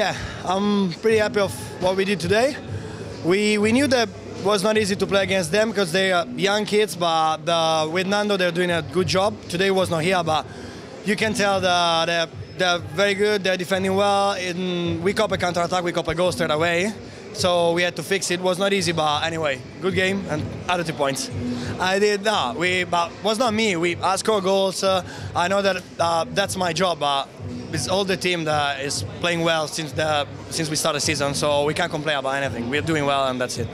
Yeah, I'm pretty happy of what we did today. We we knew that it was not easy to play against them because they are young kids, but the, with Nando they're doing a good job. Today was not here, but you can tell that they're, they're very good. They're defending well. In, we cop a counter attack, we cop a goal straight away. So we had to fix it. it. Was not easy, but anyway, good game and other two points. I did no, we but was not me. We I score goals. Uh, I know that uh, that's my job, but it's all the team that is playing well since the since we started the season. So we can't complain about anything. We're doing well, and that's it.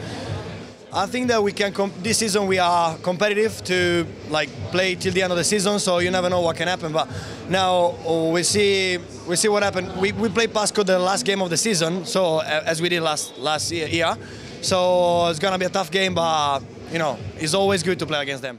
I think that we can. this season we are competitive to like play till the end of the season, so you never know what can happen. But now we see we see what happened. We we played Pasco the last game of the season, so as we did last last year. So it's gonna be a tough game, but you know it's always good to play against them.